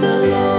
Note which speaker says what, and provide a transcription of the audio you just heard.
Speaker 1: the Lord.